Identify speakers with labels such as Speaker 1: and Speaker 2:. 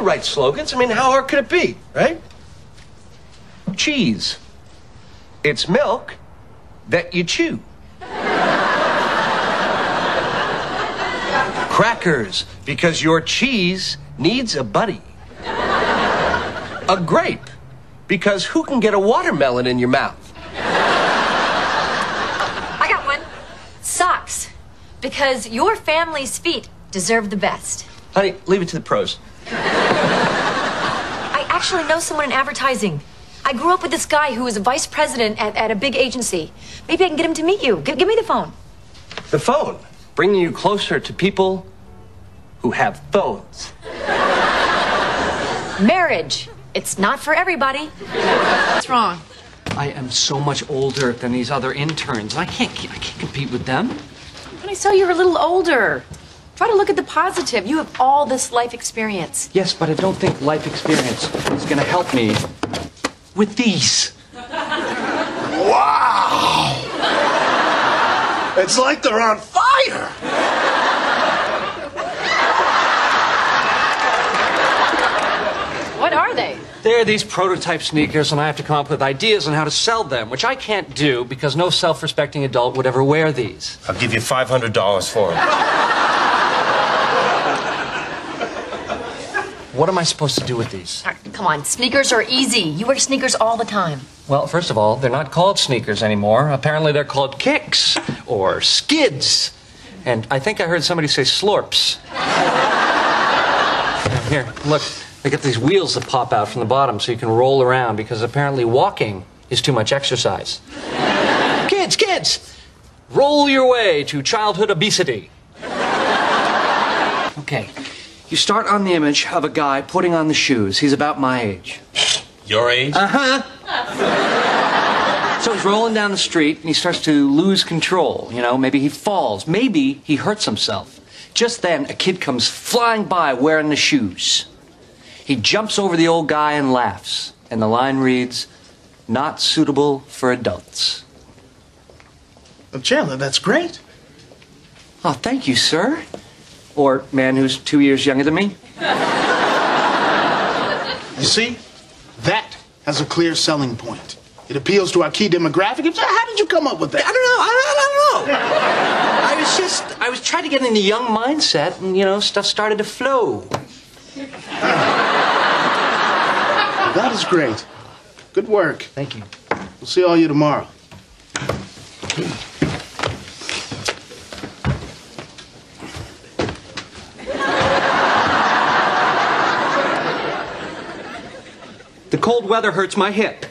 Speaker 1: could write slogans. I mean, how hard could it be, right? Cheese. It's milk that you chew. Crackers, because your cheese needs a buddy. A grape, because who can get a watermelon in your mouth?
Speaker 2: I got one. Socks. Because your family's feet deserve the best.
Speaker 1: Honey, leave it to the pros.
Speaker 2: I actually know someone in advertising. I grew up with this guy who was a vice president at, at a big agency. Maybe I can get him to meet you. Give, give me the phone.
Speaker 1: The phone, bringing you closer to people who have phones.
Speaker 2: Marriage. It's not for everybody.
Speaker 3: What's wrong?
Speaker 4: I am so much older than these other interns. I can't, I can't compete with them.
Speaker 3: When I saw you're a little older. Try to look at the positive. You have all this life experience.
Speaker 4: Yes, but I don't think life experience is going to help me with these.
Speaker 5: Wow! It's like they're on fire!
Speaker 3: What are they?
Speaker 4: They're these prototype sneakers, and I have to come up with ideas on how to sell them, which I can't do because no self respecting adult would ever wear these.
Speaker 5: I'll give you $500 for them.
Speaker 4: What am I supposed to do with these?
Speaker 2: Ah, Come on, sneakers are easy. You wear sneakers all the time.
Speaker 4: Well, first of all, they're not called sneakers anymore. Apparently, they're called kicks or skids. And I think I heard somebody say slorps. Here, look. They got these wheels that pop out from the bottom so you can roll around because apparently walking is too much exercise. kids, kids! Roll your way to childhood obesity. Okay. You start on the image of a guy putting on the shoes. He's about my age.
Speaker 5: Your age?
Speaker 4: Uh huh. so he's rolling down the street and he starts to lose control. You know, maybe he falls. Maybe he hurts himself. Just then, a kid comes flying by wearing the shoes. He jumps over the old guy and laughs. And the line reads, Not suitable for adults.
Speaker 5: Well, Chandler, that's great.
Speaker 4: Oh, thank you, sir. Or man who's two years younger than me.
Speaker 5: You see? That has a clear selling point. It appeals to our key demographic. How did you come up with that?
Speaker 4: I don't know. I don't, I don't know. I was just, I was trying to get in the young mindset, and you know, stuff started to flow.
Speaker 5: That is great. Good work.
Speaker 4: Thank you.
Speaker 5: We'll see all you tomorrow.
Speaker 4: The cold weather hurts my hip.